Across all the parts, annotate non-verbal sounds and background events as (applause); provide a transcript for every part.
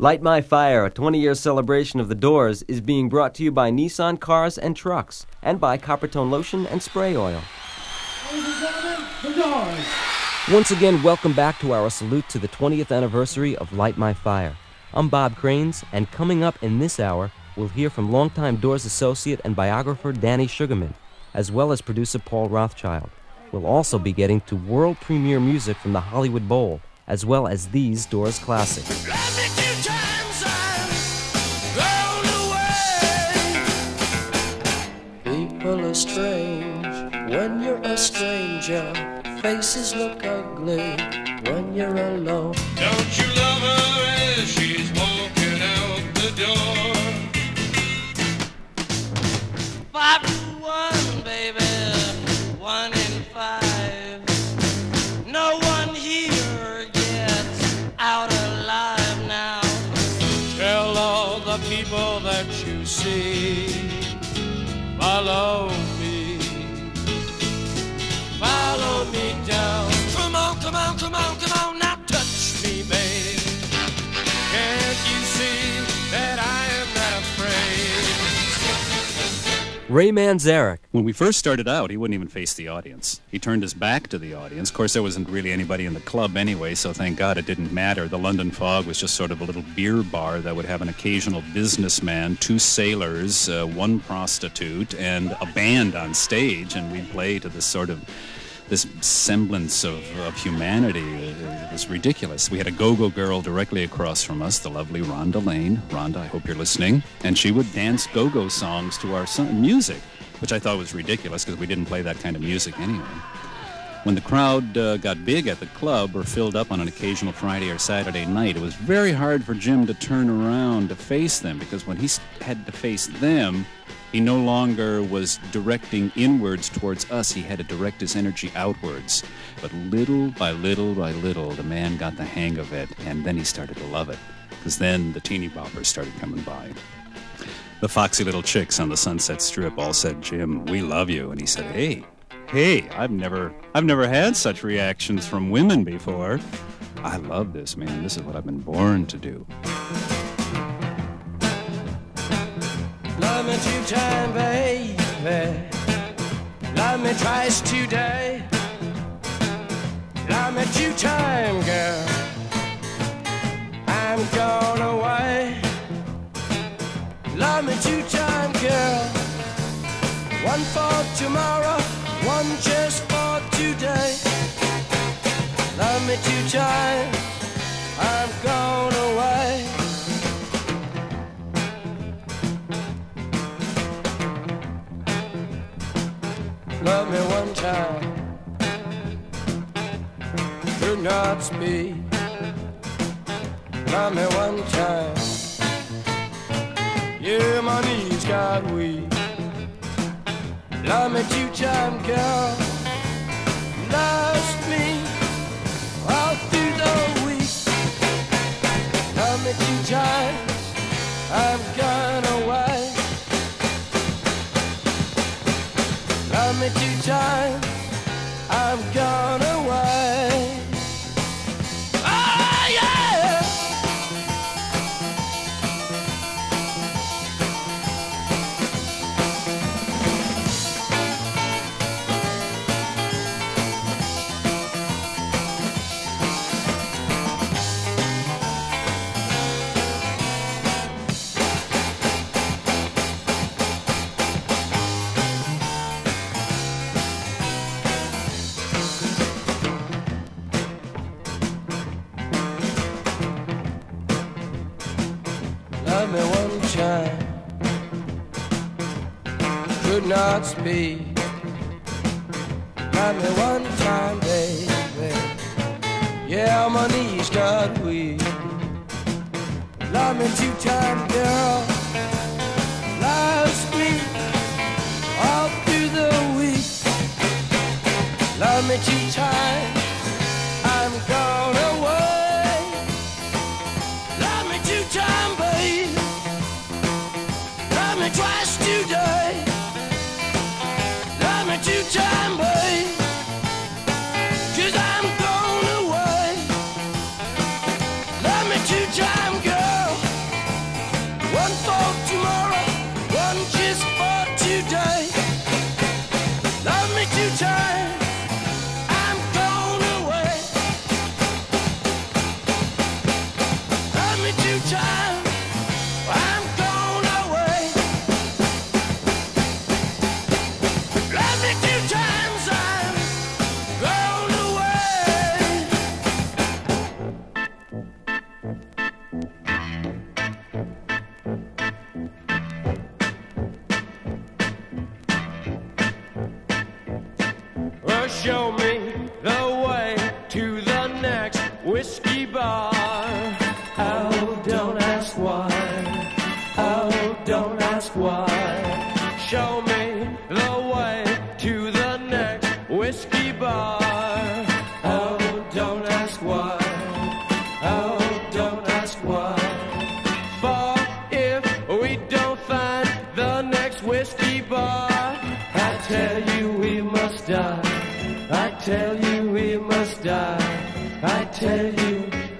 Light My Fire, a 20 year celebration of the Doors, is being brought to you by Nissan Cars and Trucks and by Coppertone Lotion and Spray Oil. Ladies and gentlemen, The Doors. Once again, welcome back to our salute to the 20th anniversary of Light My Fire. I'm Bob Cranes, and coming up in this hour, we'll hear from longtime Doors associate and biographer Danny Sugarman, as well as producer Paul Rothchild. We'll also be getting to world premiere music from the Hollywood Bowl, as well as these Doors classics. Strange when you're a stranger. Faces look ugly when you're alone. Don't you love her as she's walking out the door? Five to one, baby, one in five. No one here gets out alive now. Tell all the people that you see, follow on, come on, come on, now touch me, babe. Can't you see that I am not afraid? Ray Manzarek, When we first started out, he wouldn't even face the audience. He turned his back to the audience. Of course, there wasn't really anybody in the club anyway, so thank God it didn't matter. The London Fog was just sort of a little beer bar that would have an occasional businessman, two sailors, uh, one prostitute, and a band on stage, and we'd play to this sort of this semblance of, of humanity. It, was ridiculous. We had a go-go girl directly across from us, the lovely Rhonda Lane. Rhonda, I hope you're listening. And she would dance go-go songs to our son- music, which I thought was ridiculous because we didn't play that kind of music anyway. When the crowd uh, got big at the club or filled up on an occasional Friday or Saturday night, it was very hard for Jim to turn around to face them because when he had to face them, he no longer was directing inwards towards us. He had to direct his energy outwards. But little by little by little, the man got the hang of it, and then he started to love it. Because then the teeny boppers started coming by. The foxy little chicks on the Sunset Strip all said, "Jim, we love you," and he said, "Hey, hey, I've never, I've never had such reactions from women before. I love this, man. This is what I've been born to do." Love me two time, baby. Love me twice today. Love me two time, girl. I'm gone away. Love me two time, girl. One for tomorrow, one just for today. Love me two time. I'm gone Love me one time. Do not speak. Love me one time. Yeah, my knees got weak. Love me two time, girl. Lost me all through the week. Love me two time. I've gone me two times, I've gone speak. Love me one time, baby. Yeah, my knees got weak. Love me two time, girl. Lost me all through the week. Love me two times,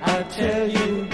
you, I tell you,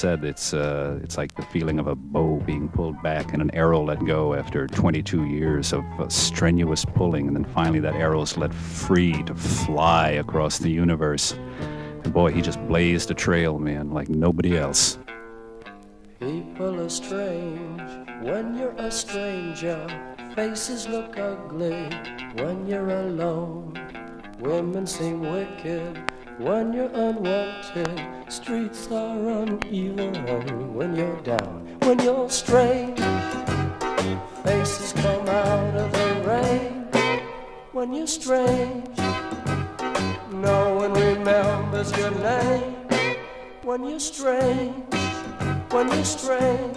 said it's uh, it's like the feeling of a bow being pulled back and an arrow let go after 22 years of uh, strenuous pulling, and then finally that arrow's let free to fly across the universe. And boy, he just blazed a trail, man, like nobody else. People are strange when you're a stranger. Faces look ugly when you're alone. Women seem wicked when you're unwanted. Streets are uneven when you're down. When you're strange, faces come out of the rain. When you're strange, no one remembers your name. When you're strange when you're strange,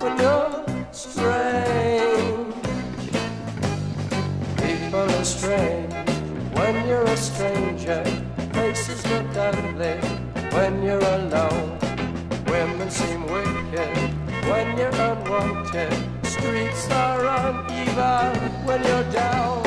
when you're strange. People are strange when you're a stranger. Faces look ugly when you're alone. Women seem wicked when you're unwanted. Streets are uneven when you're down.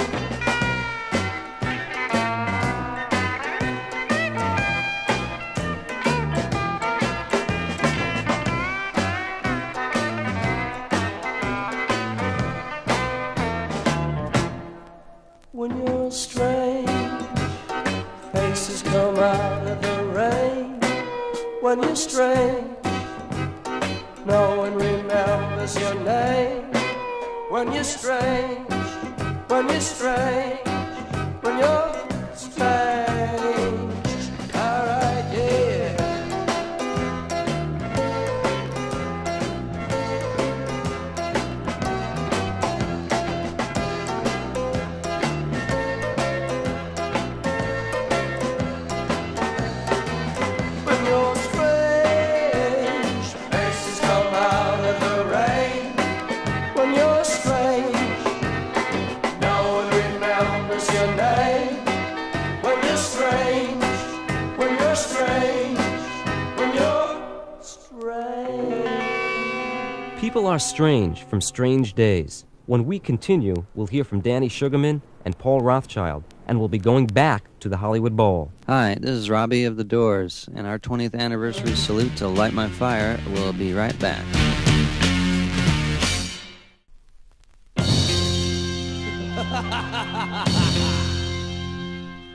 People are strange from strange days. When we continue, we'll hear from Danny Sugarman and Paul Rothchild, and we'll be going back to the Hollywood Bowl. Hi, this is Robbie of The Doors, and our 20th anniversary salute to Light My Fire will be right back.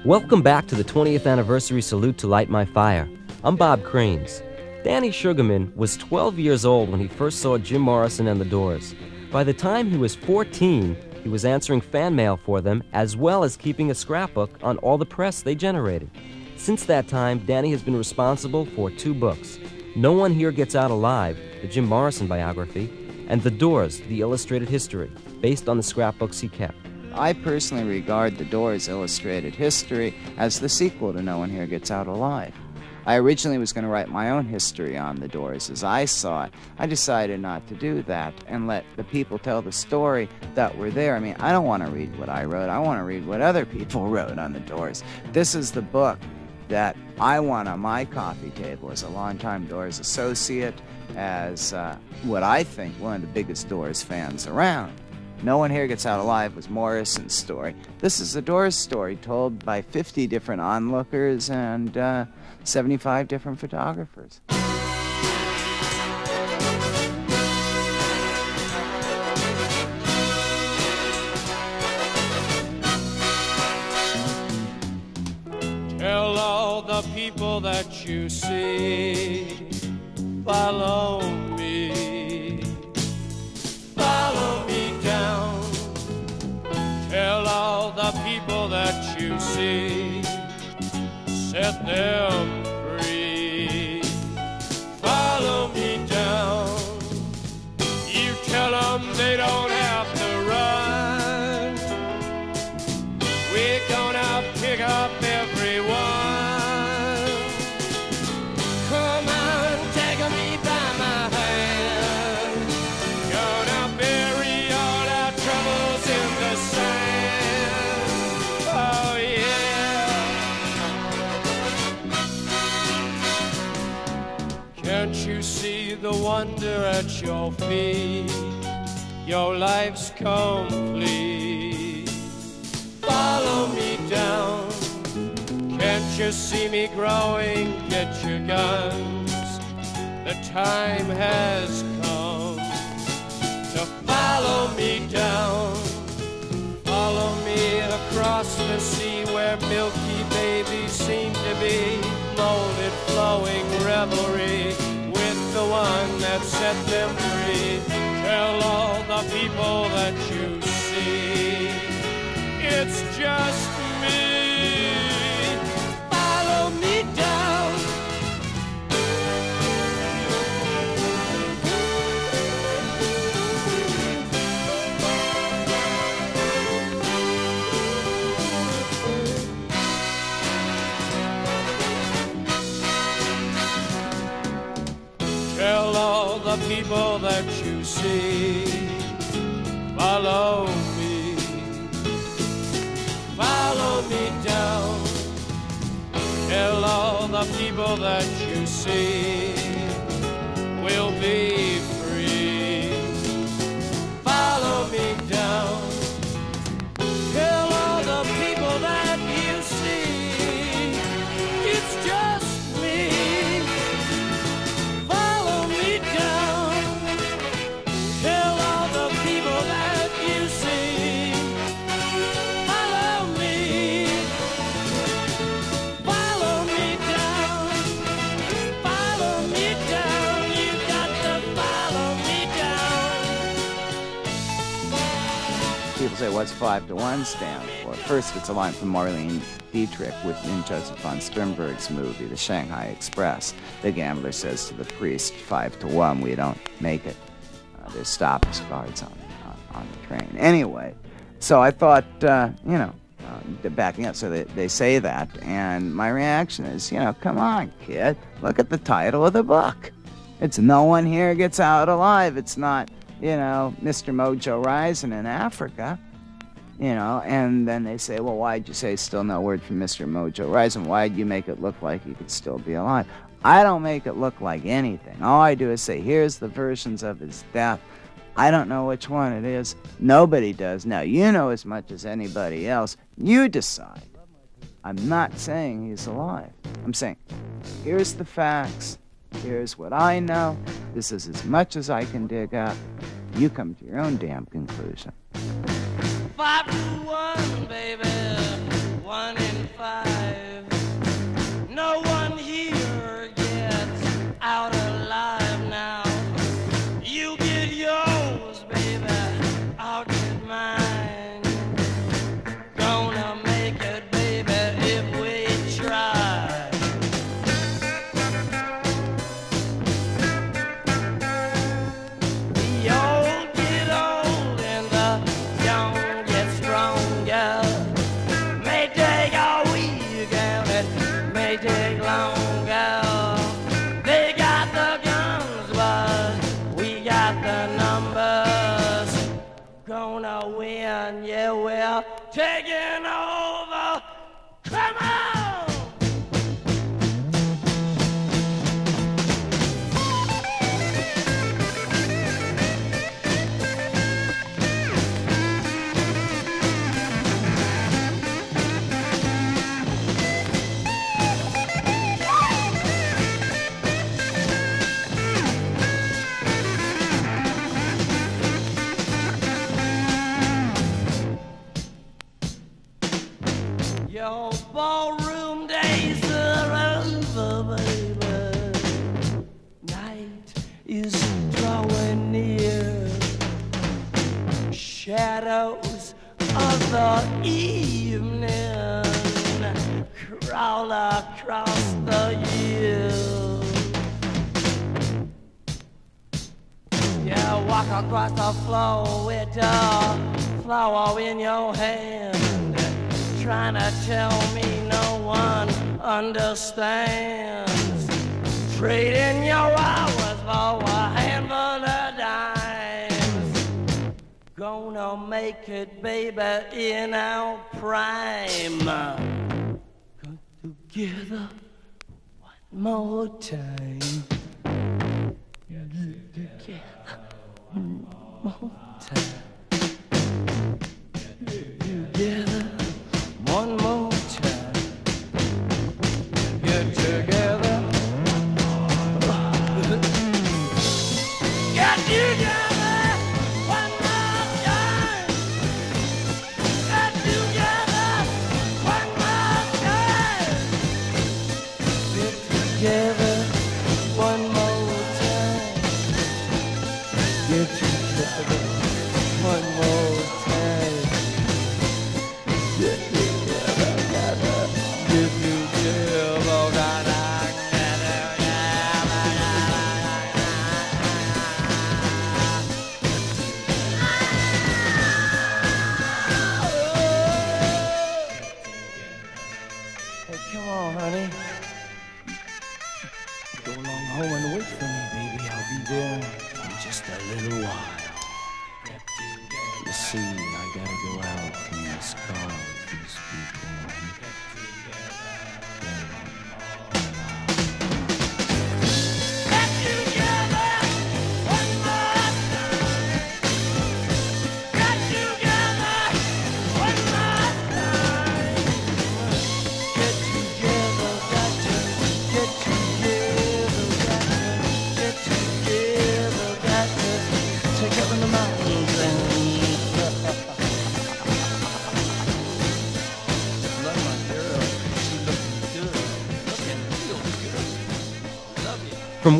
Welcome back to the 20th anniversary salute to Light My Fire. I'm Bob Cranes. Danny Sugarman was 12 years old when he first saw Jim Morrison and the Doors. By the time he was 14, he was answering fan mail for them as well as keeping a scrapbook on all the press they generated. Since that time, Danny has been responsible for two books No One Here Gets Out Alive, the Jim Morrison biography, and The Doors, the illustrated history, based on the scrapbooks he kept. I personally regard The Doors Illustrated History as the sequel to No One Here Gets Out Alive. I originally was going to write my own history on The Doors as I saw it. I decided not to do that and let the people tell the story that were there. I mean, I don't want to read what I wrote, I want to read what other people (laughs) wrote on The Doors. This is the book that I want on my coffee table as a longtime Doors associate, as uh, what I think one of the biggest Doors fans around. No One Here Gets Out Alive was Morrison's story. This is the Doors story told by 50 different onlookers and uh, 75 different photographers. Tell all the people that you see, follow me, follow me down. Tell all the people that you see, set them wonder at your feet? Your life's complete follow me down. Can't you see me growing? Get your guns. The time has come to follow me down. Follow me across the sea where milky babies seem to be. Molded, flowing revelry the one that set them free. Tell all the people that you 5 to 1 stand for. First, it's a line from Marlene Dietrich within Joseph von Sternberg's movie, The Shanghai Express. The gambler says to the priest, 5 to 1, we don't make it. Uh, there's stoppers guards on, on, on, the train. Anyway, so I thought, uh, you know, uh, backing up, so they, they say that, and my reaction is, you know, come on, kid, look at the title of the book. It's No One Here Gets Out Alive. It's not, you know, Mr. Mojo Rising in Africa you know, and then they say, well, why'd you say still no word from Mr. Mojo Rising? Why'd you make it look like he could still be alive? I don't make it look like anything. All I do is say, here's the versions of his death. I don't know which one it is. Nobody does. Now, you know as much as anybody else. You decide. I'm not saying he's alive. I'm saying, here's the facts. Here's what I know. This is as much as I can dig up. You come to your own damn conclusion five to one, baby, one It, baby, in our prime. Come together one more time. Get together one more time. Get Together one more time. Get together. Get together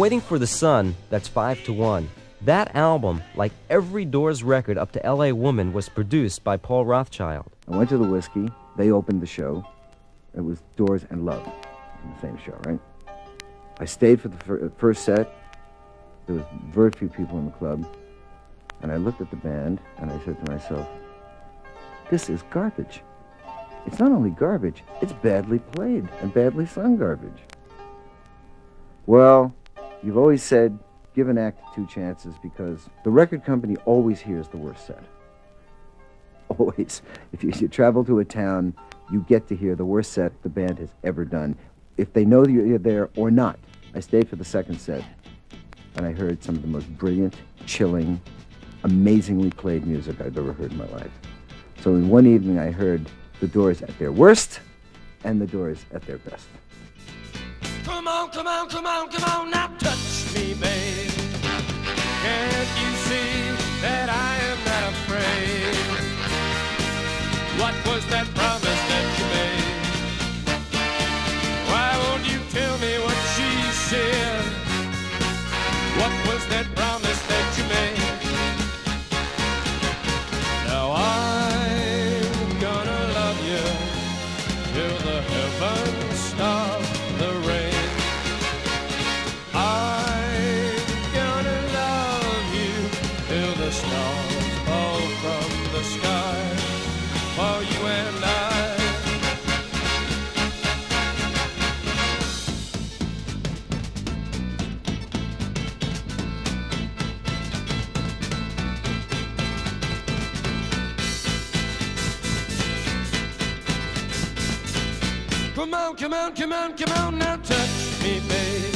Waiting for the Sun, that's 5 to 1, That album, like every Doors record up to LA Woman, was produced by Paul Rothchild. I went to the Whisky. They opened the show. It was Doors and Love in the same show, right? I stayed for the fir- first set. There was very few people in the club. And I looked at the band and I said to myself, this is garbage. It's not only garbage, it's badly played and badly sung garbage. Well, you've always said give an act two chances because the record company always hears the worst set. (laughs) Always. If you, you travel to a town, you get to hear the worst set the band has ever done. If they know you're there or not. I stayed for the second set and I heard some of the most brilliant, chilling, amazingly played music I've ever heard in my life. So in one evening, I heard the Doors at their worst and the Doors at their best. Come on, come on, come on, come on, now touch me, babe. Can't you see that I am not afraid? What was that promise that you made? Why won't you tell me what she said? What was that promise Come on, come on, come on, now touch me, babe.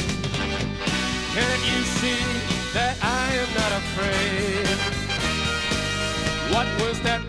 Can't you see that I am not afraid? What was that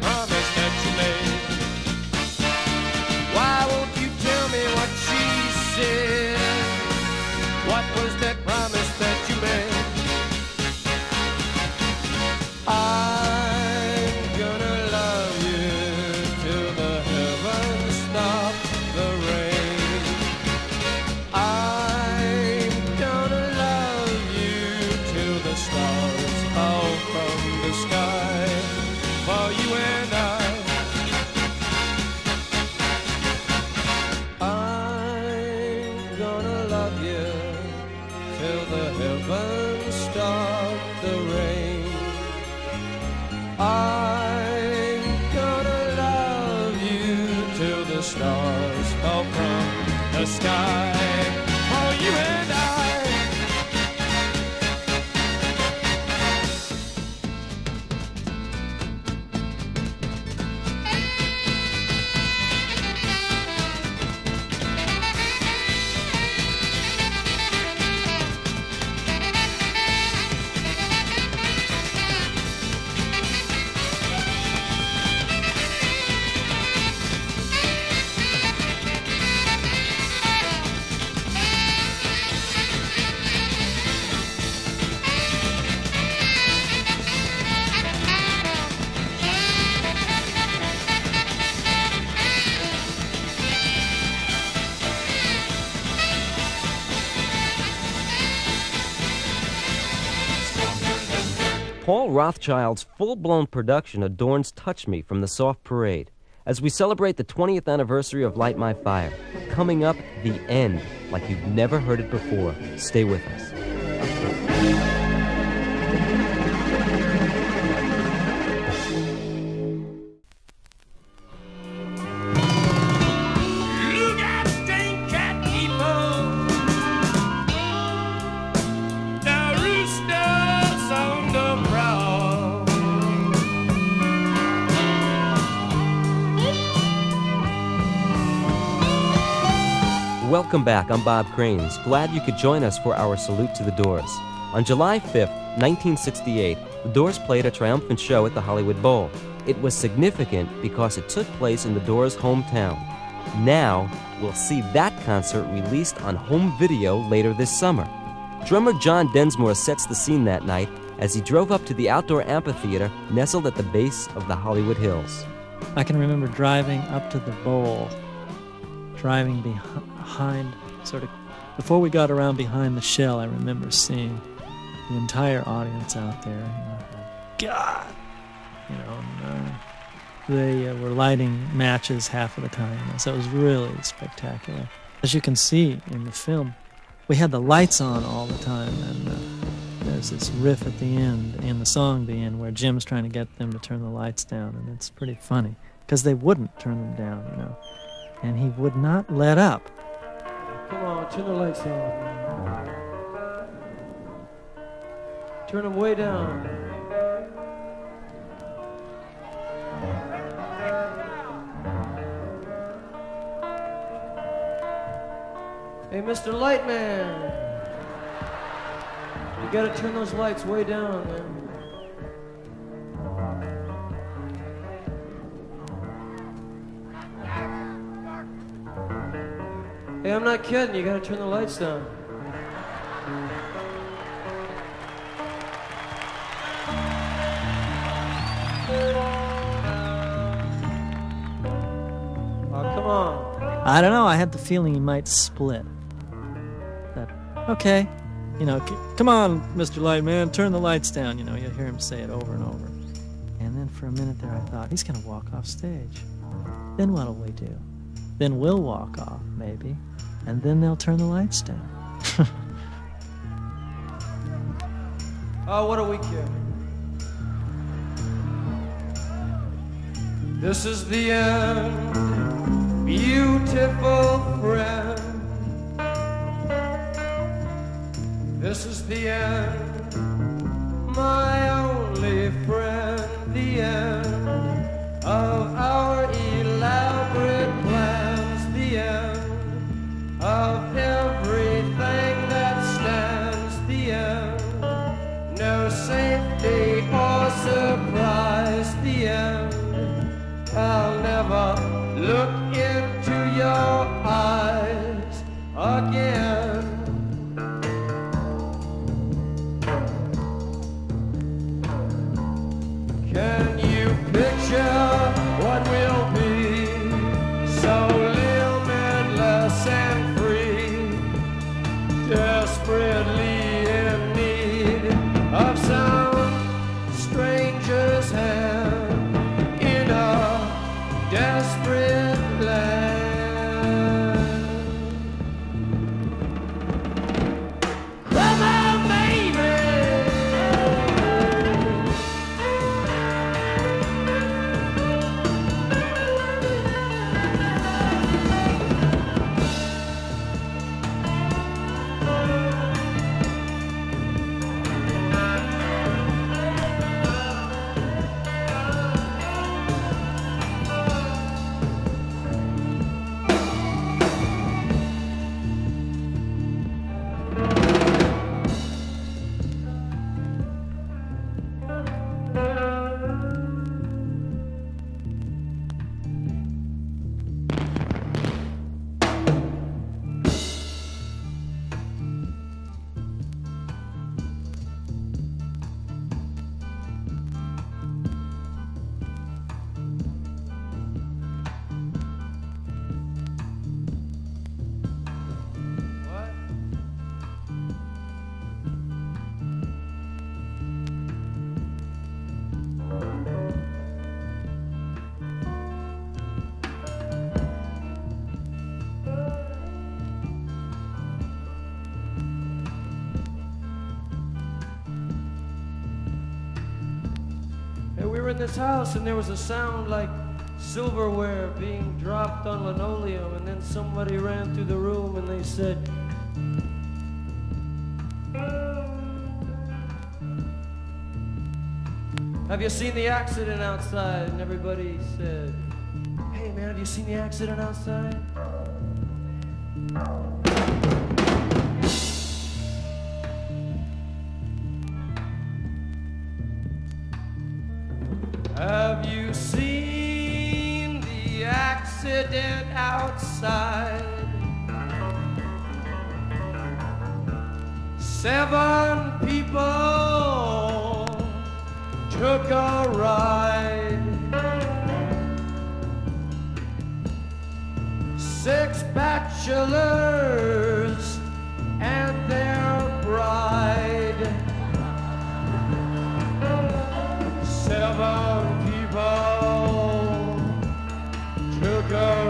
Paul Rothchild's full blown production adorns Touch Me from the Soft Parade as we celebrate the 20th anniversary of Light My Fire. Coming up, the end, like you've never heard it before. Stay with us. Welcome back. I'm Bob Cranes. Glad you could join us for our salute to the Doors. On July 5th, 1968, the Doors played a triumphant show at the Hollywood Bowl. It was significant because it took place in the Doors' hometown. Now, we'll see that concert released on home video later this summer. Drummer John Densmore sets the scene that night as he drove up to the outdoor amphitheater nestled at the base of the Hollywood Hills. I can remember driving up to the bowl, driving behind, sort of, before we got around behind the shell, I remember seeing the entire audience out there. You know, God, you know, and, uh, they uh, were lighting matches half of the time, so it was really spectacular. As you can see in the film, we had the lights on all the time, and uh, there's this riff at the end in the song, the end, where Jim's trying to get them to turn the lights down, and it's pretty funny because they wouldn't turn them down, you know, and he would not let up. Come on, turn the lights on. Turn them way down. Hey, Mr. Lightman. You gotta turn those lights way down, man. Hey, I'm not kidding. You gotta turn the lights down. Oh, come on. I don't know. I had the feeling he might split. That okay, you know, come on, Mr. Lightman, turn the lights down. You know, you hear him say it over and over. And then for a minute there, I thought he's gonna walk off stage. Then what'll we do? Then we'll walk off, maybe, and then they'll turn the lights down. (laughs) Oh, what do we care? This is the end, beautiful friend. This is the end, my only friend. The end of our look in this house and there was a sound like silverware being dropped on linoleum, and then somebody ran through the room and they said, Have you seen the accident outside? And everybody said, Hey man, have you seen the accident outside? Have you seen the accident outside? Seven people took a ride. Six bachelors and their bride. Seven took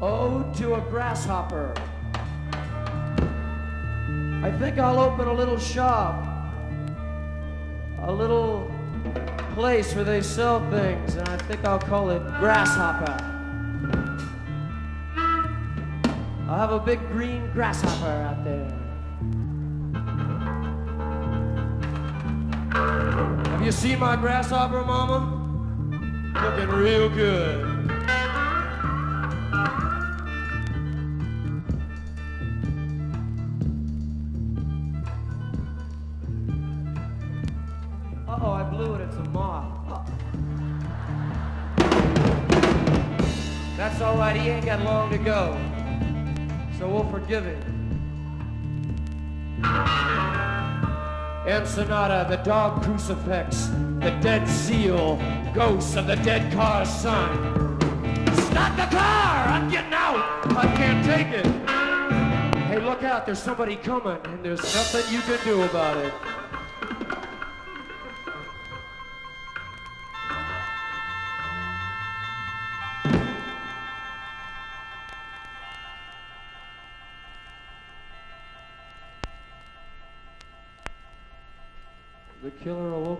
Ode to a grasshopper. I think I'll open a little shop, a little place where they sell things, and I think I'll call it Grasshopper. I'll have a big green grasshopper out there. Have you seen my grasshopper, Mama? Looking real good. Got long to go. So we'll forgive him. Ensenada, the dog crucifix, the dead seal, ghosts of the dead car's son. Stop the car! I'm getting out! I can't take it! Hey, look out, there's somebody coming, and there's nothing you can do about it.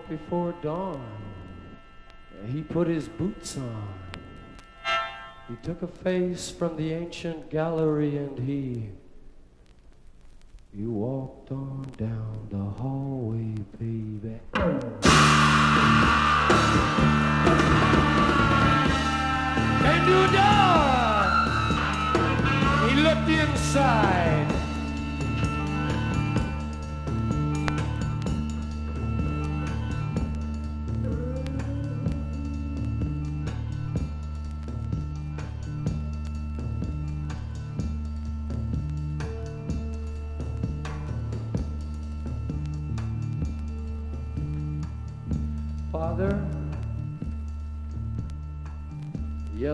Before dawn. He put his boots on. He took a face from the ancient gallery and he. He walked on down the hallway, baby. Came to a. He looked inside.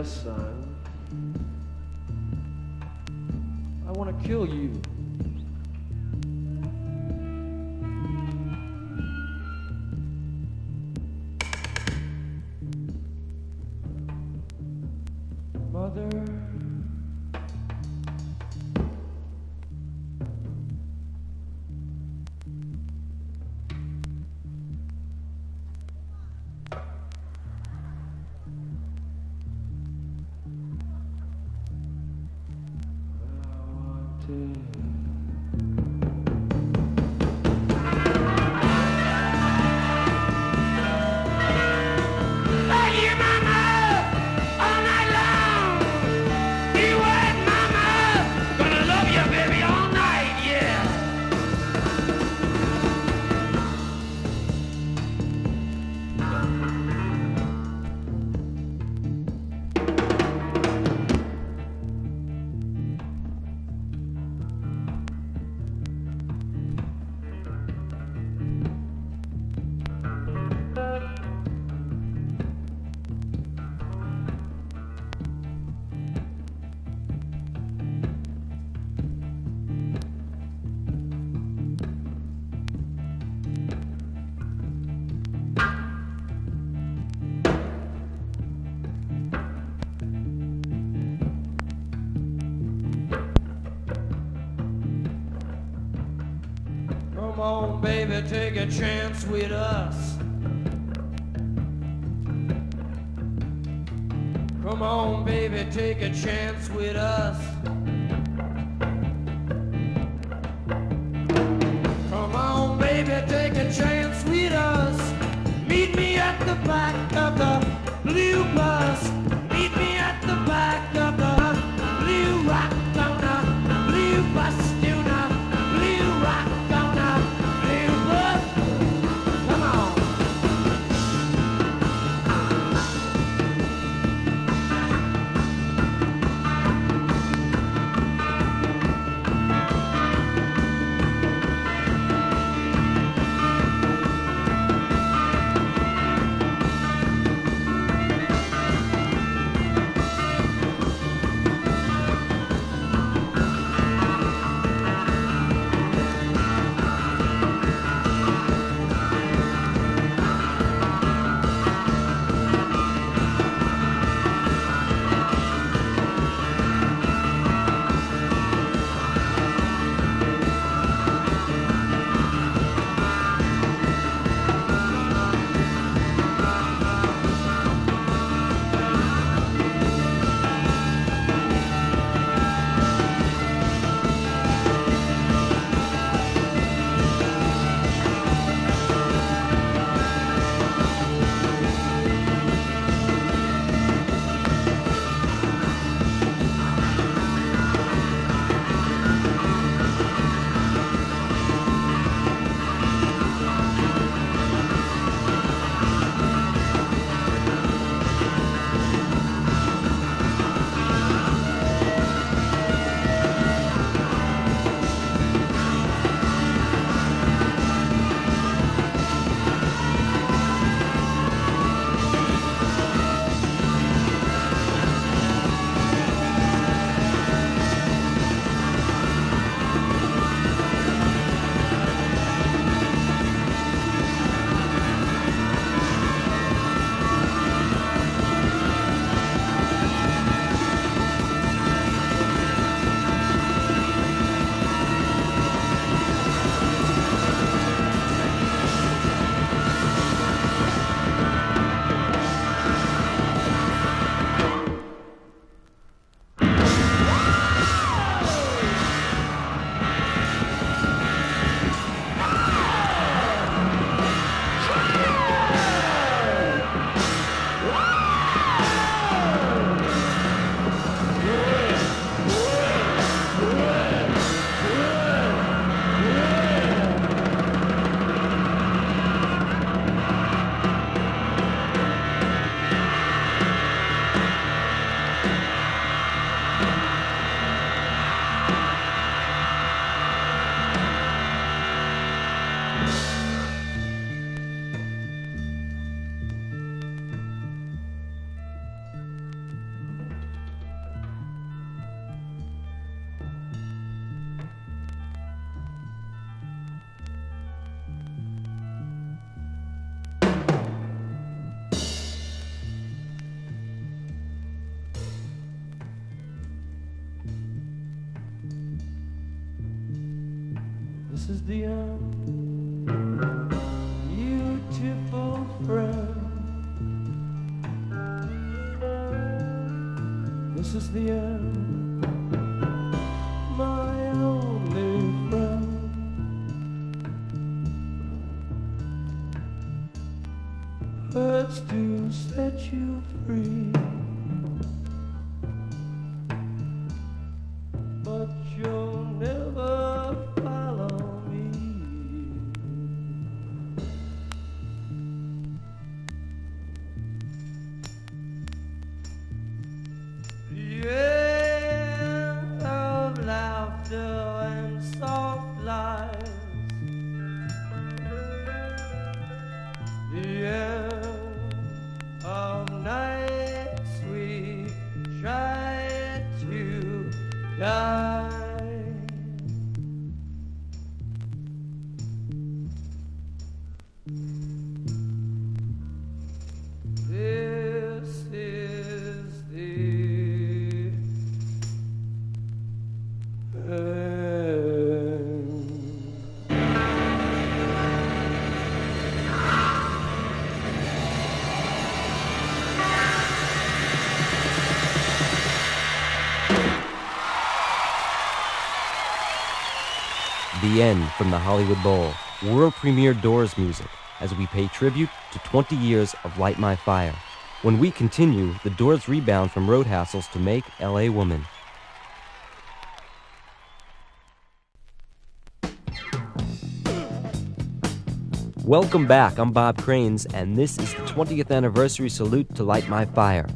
Yes, son. Uh, take a chance with us. Come on, baby, take a chance with us. Is the end, End from the Hollywood Bowl, world premiere Doors music, as we pay tribute to 20 years of Light My Fire. When we continue, the Doors rebound from road hassles to make L.A. Woman. Welcome back. I'm Bob Cranes, and this is the 20th anniversary salute to Light My Fire.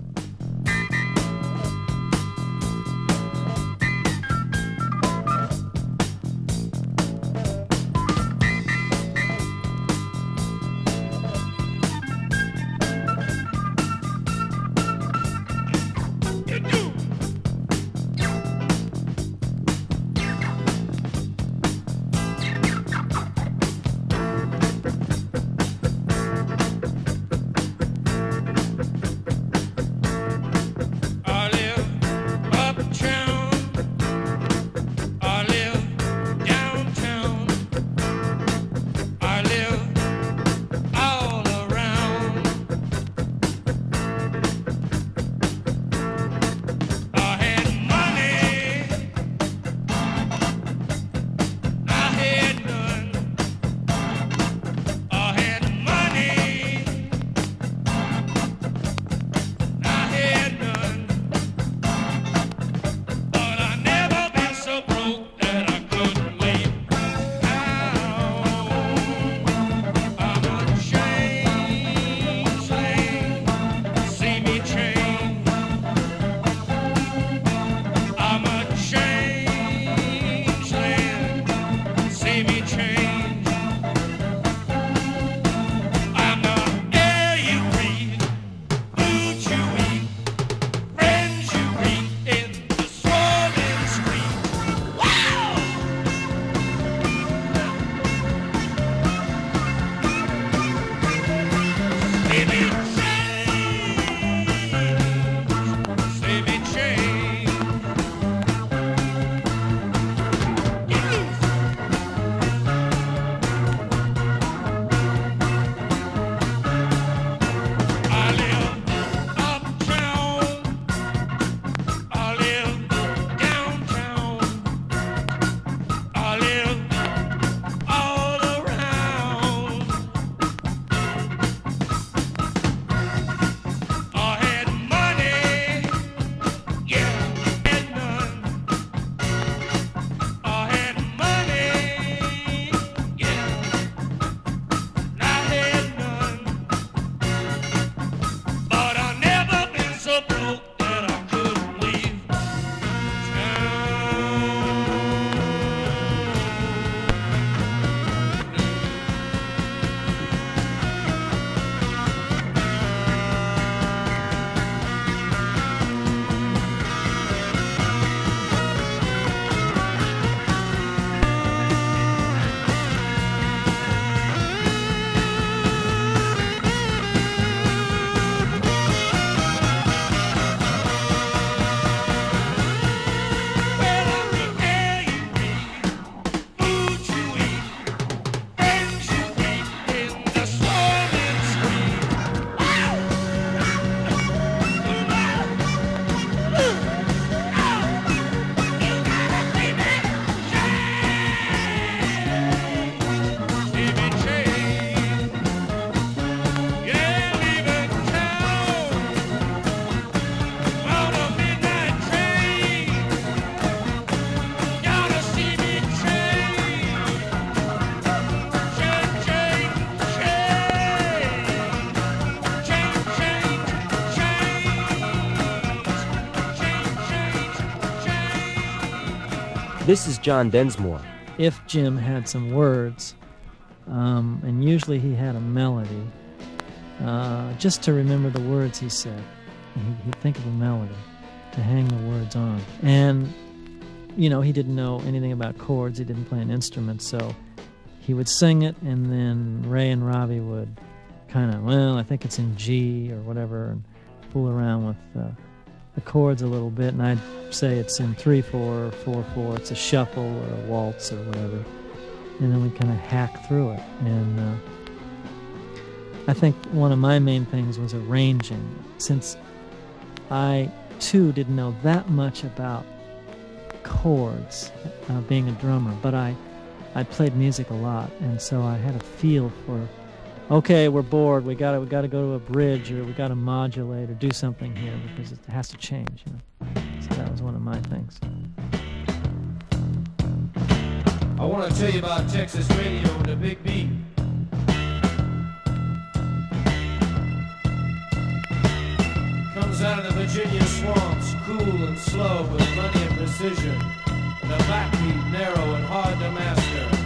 This is John Densmore. if Jim had some words, um, and usually he had a melody, uh, just to remember the words he said. He'd, think of a melody to hang the words on. And, you know, he didn't know anything about chords, he didn't play an instrument, so he would sing it, and then Ray and Robbie would kind of, well, I think it's in G or whatever, and fool around with uh, the chords a little bit, and I'd say it's in 3 4 or 4 4, it's a shuffle or a waltz or whatever. And then we kind of hack through it. And uh, I think one of my main things was arranging. Since I too didn't know that much about chords, uh, being a drummer, but I, I played music a lot, and so I had a feel for okay, we're bored. We got to we got to go to a bridge or we got to modulate or do something here because it has to change. You know? So that was one of my things. I want to tell you about Texas radio and the big beat. Comes out of the Virginia swamps, cool and slow with money and precision, and a backbeat narrow and hard to master.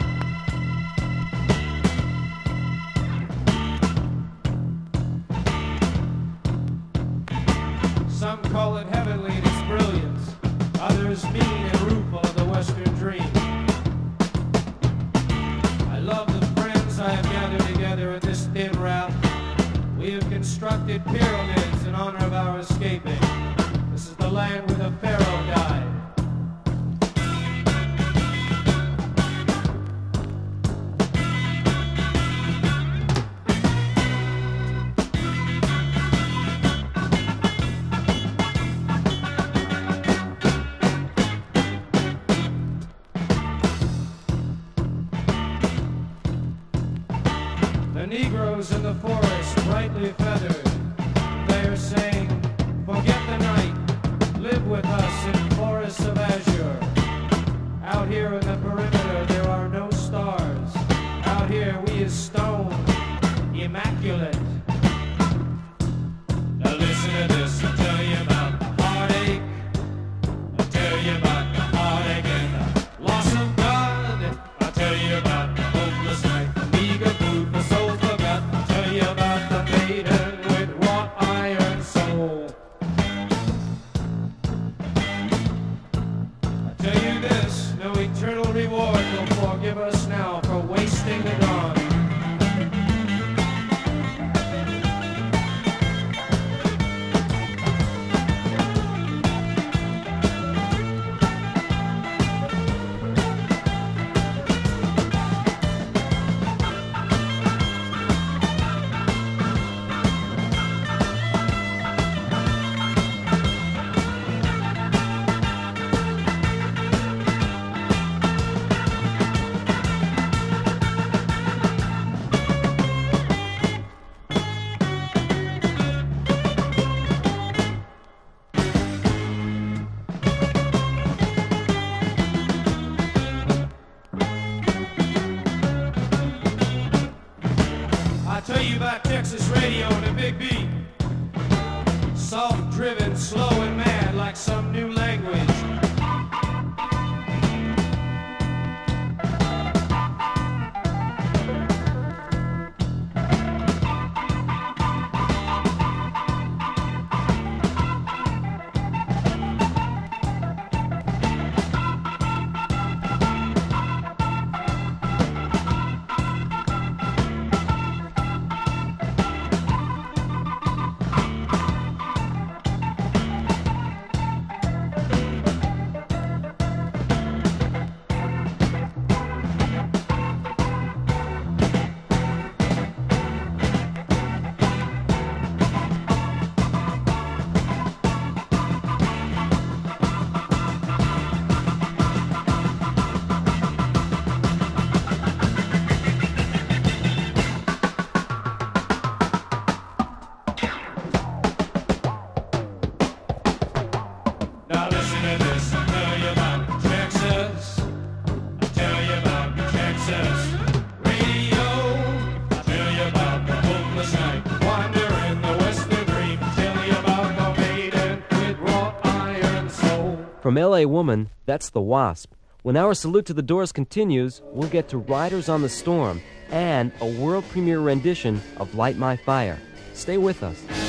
From LA Woman, that's The Wasp. When our salute to the doors continues, we'll get to Riders on the Storm and a world premiere rendition of Light My Fire. Stay with us.